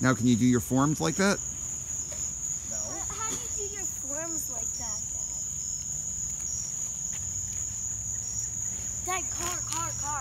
Now, can you do your forms like that? No. How, do you do your forms like that, Dad? Dad, car, car, car.